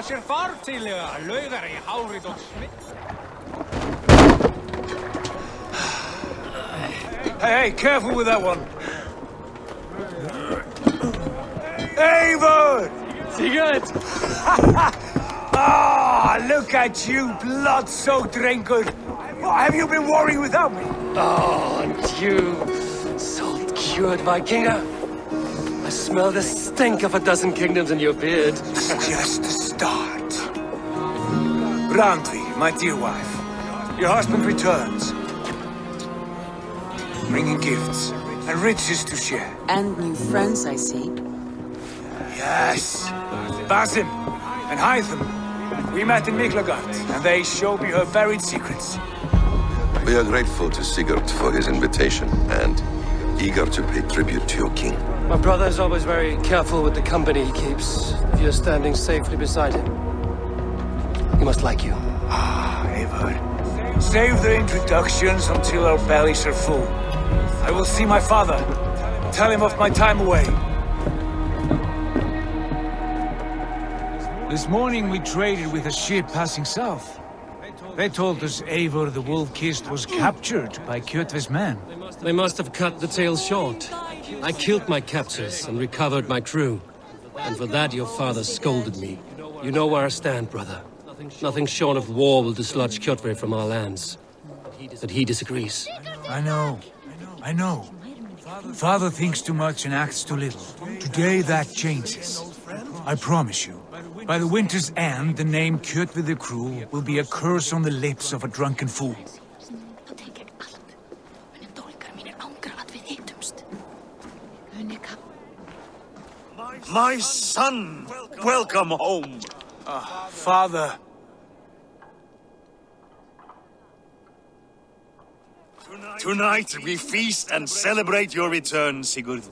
Sér laugar í hárið og smitt. Hey, hey, careful with that one. Eivor! Sigurd! Ah, look at you, blood-soaked drengr. What have you been worrying without me? Oh, and you, salt-cured Vikinger. I smell the stink of a dozen kingdoms in your beard. Just the start. Randvi, my dear wife, your husband returns. Bringing gifts and riches to share. And new friends, I see. Yes. Basim and Hytham. We met in Miklagard, and they showed me her buried secrets. We are grateful to Sigurd for his invitation and eager to pay tribute to your king. My brother is always very careful with the company he keeps. If you're standing safely beside him, he must like you. Ah, Eivor. Save the introductions until our bellies are full. I will see my father. Tell him of my time away. This morning we traded with a ship passing south. They told us Eivor the Wolf-Kissed was captured by Kjotve's men. They must have cut the tale short. I killed my captors and recovered my crew. And for that your father scolded me. You know where I stand, brother. Nothing short of war will dislodge Kjotve from our lands. But he disagrees. I know. I know. Father thinks too much and acts too little. Today that changes. I promise you. By the winter's end, the name Kjotve the Cruel will be a curse on the lips of a drunken fool. My son, welcome home. Ah, father, Tonight we feast and celebrate your return, Sigurd.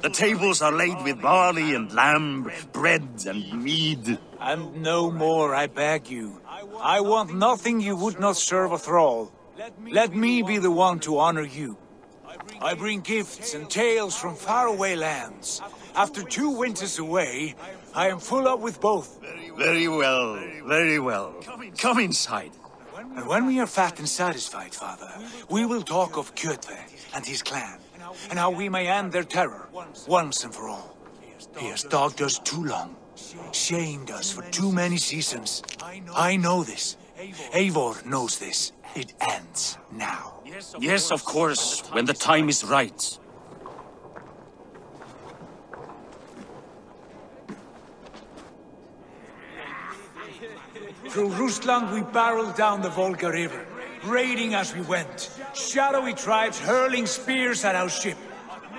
The tables are laid with barley and lamb, bread and mead. and no more, I beg you. I want nothing you would not serve a thrall. Let me be the one to honor you. I bring gifts and tales from faraway lands. After two winters away, I am full up with both. Very well, very well. Come inside. And when we are fat and satisfied, father, we will talk of Kjotve and his clan, and how we may end their terror, once and for all. He has dogged us too long, shamed us for too many seasons. I know this. Eivor knows this. It ends now. Yes, of course, when the time is right. Through Rusland we barreled down the Volga River, raiding as we went. Shadowy tribes hurling spears at our ship.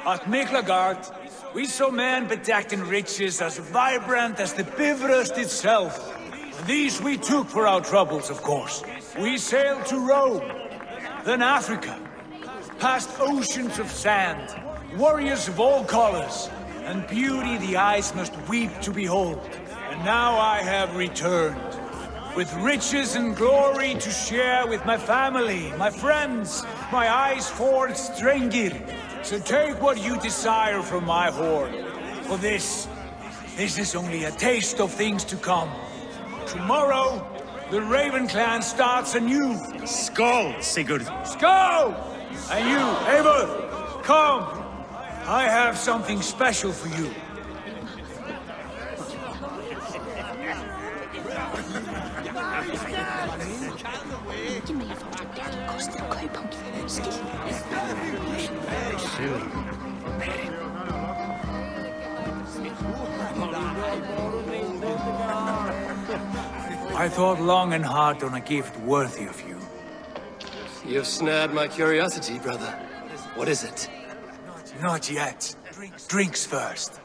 At Miklagard, we saw men bedecked in riches as vibrant as the Bifrost itself. These we took for our troubles, of course. We sailed to Rome, then Africa, past oceans of sand, warriors of all colors, and beauty the eyes must weep to behold. And now I have returned, with riches and glory to share with my family, my friends, my eyes forged drengir. So take what you desire from my hoard. For this, this is only a taste of things to come. Tomorrow, the Raven clan starts anew. Skål, Sigurd. Go! And you, Eivor, come! I have something special for you. Ekki I thought long and hard on a gift worthy of you. You've snared my curiosity, brother. What is it? Not yet. Drinks first.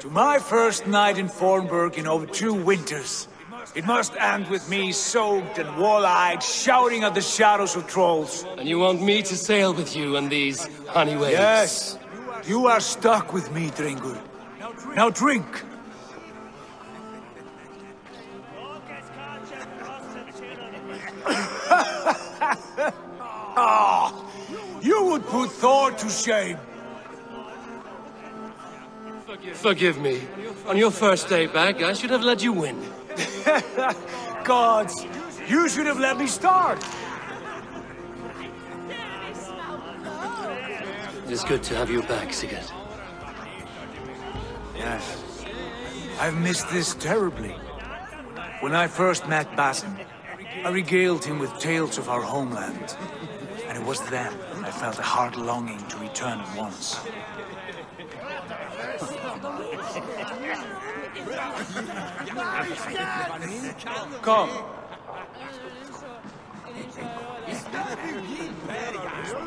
To my first night in Fornburg in over two winters. It must end with me soaked and wall-eyed, shouting at the shadows of trolls. And you want me to sail with you on these honey waves? Yes, you are stuck with me, drengr. Now drink. Put to shame. Forgive me. On your first day back, I should have let you win. Gods, you should have let me start. It's good to have you back, Sigurd. Yes. I've missed this terribly. When I first met Basim, I regaled him with tales of our homeland. And it was then I felt a heart longing to return at once. Come.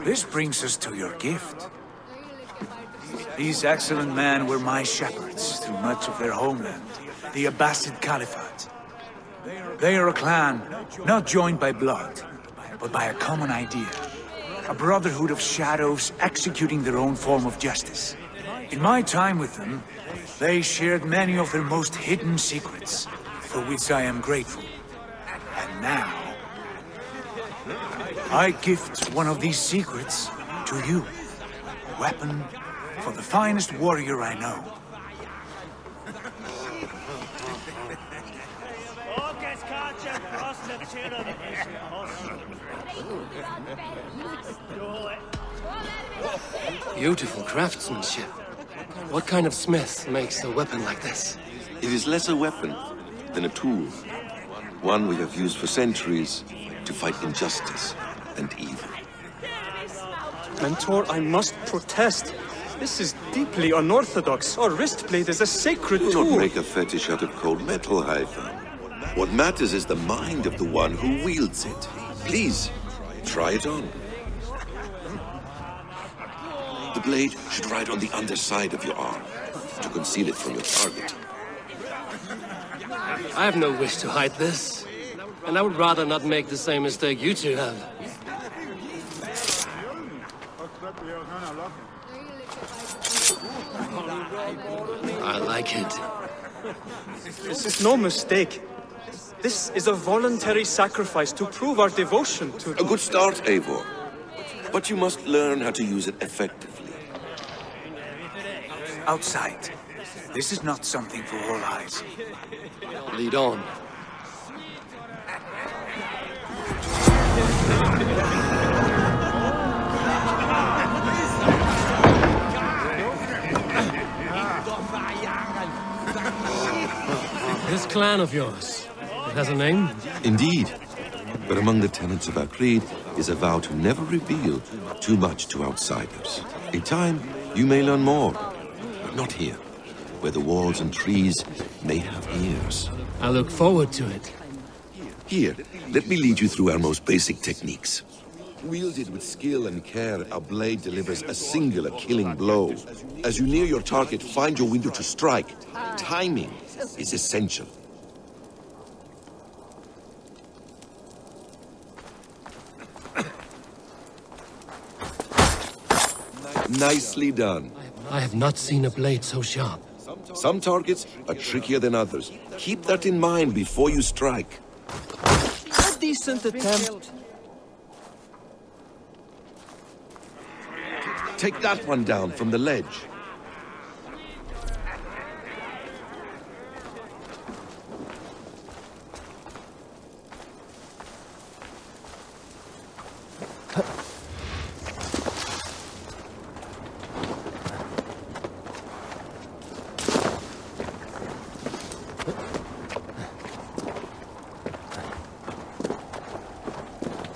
This brings us to your gift. These excellent men were my shepherds through much of their homeland, the Abbasid Caliphate. They are a clan, not joined by blood, but by a common idea. A brotherhood of shadows executing their own form of justice. In my time with them, they shared many of their most hidden secrets, for which I am grateful. And now, I gift one of these secrets to you. A Weapon for the finest warrior I know. Beautiful craftsmanship. What kind of smith makes a weapon like this? It is less a weapon than a tool. One we have used for centuries to fight injustice and evil. Mentor, I must protest. This is deeply unorthodox. Our wrist blade is a sacred tool. Do tool. not make a fetish out of cold metal, Hytham. What matters is the mind of the one who wields it. Please, try it on. The blade should ride on the underside of your arm to conceal it from your target. I have no wish to hide this. And I would rather not make the same mistake you two have. I like it. This is no mistake. This is a voluntary sacrifice to prove our devotion to... A good start, Eivor. But you must learn how to use it effectively. Outside. This is not something for all eyes. Lead on. This clan of yours, it has a name? Indeed. But among the tenets of our creed is a vow to never reveal too much to outsiders. In time, you may learn more, but not here, where the walls and trees may have ears. I look forward to it. Here, let me lead you through our most basic techniques. Wielded with skill and care, our blade delivers a singular killing blow. As you near your target, find your window to strike. Timing is essential. Nicely done. I have not seen a blade so sharp. Some targets are trickier than others. Keep that in mind before you strike. A decent attempt. Take that one down from the ledge.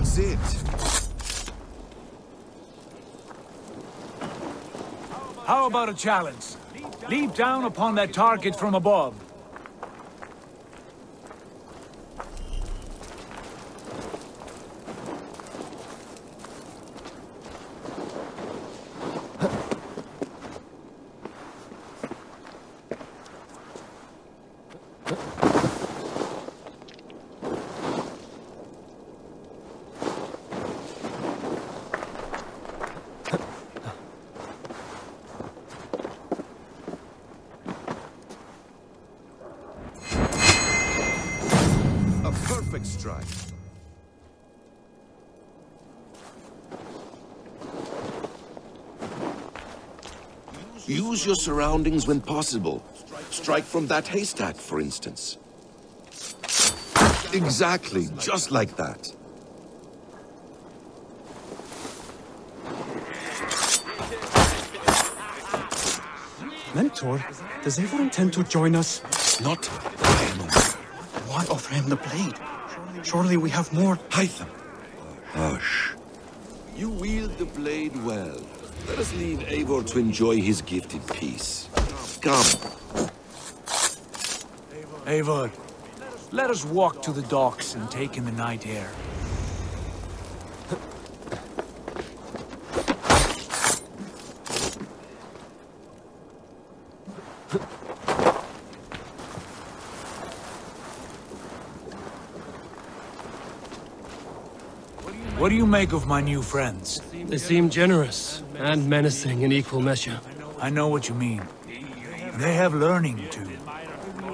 That's it. How about a challenge? Leap down upon that target from above. Strike. Use your surroundings when possible. Strike from that haystack, for instance. Exactly, just like that. Mentor, does Eivor intend to join us? Not I am aware. Why offer him the blade? Surely we have more. Hytham. Hush. You wield the blade well. Let us leave Eivor to enjoy his gift in peace. Come. Eivor, let us walk to the docks and take in the night air. What do you make of my new friends? They seem generous and menacing in equal measure. I know what you mean. They have learning too.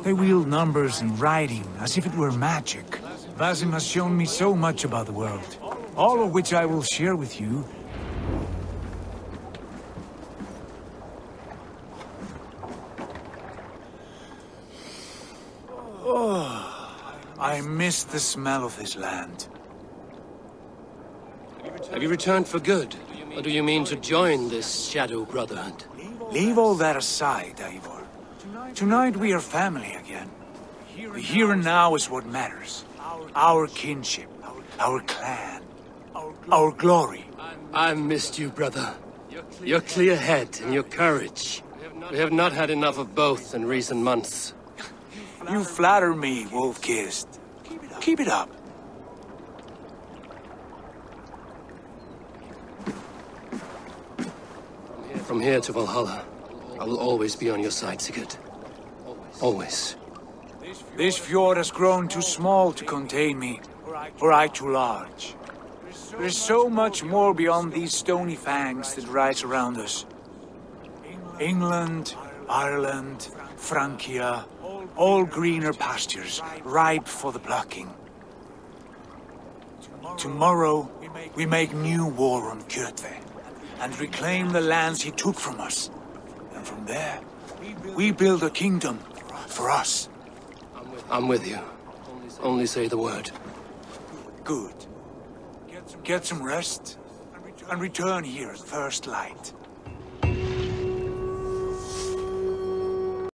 They wield numbers and writing as if it were magic. Basim has shown me so much about the world, all of which I will share with you. Oh, I miss the smell of this land. Have you returned for good? Or do you mean to join this Shadow Brotherhood? Leave all that aside, Eivor. Tonight we are family again. The here and now is what matters. Our kinship, our clan, our glory. I've missed you, brother. Your clear head and your courage. We have not had enough of both in recent months. You flatter me, Wolf-Kissed. Keep it up. From here to Valhalla, I will always be on your side, Sigurd. Always. This fjord has grown too small to contain me, for I too large. There is so much more beyond these stony fangs that rise around us. England, Ireland, Francia, all greener pastures, ripe for the plucking. Tomorrow, we make new war on Kjotve, and reclaim the lands he took from us. And from there, we build a kingdom for us. I'm with you. Only say the word. Good. Get some rest, and return here at first light.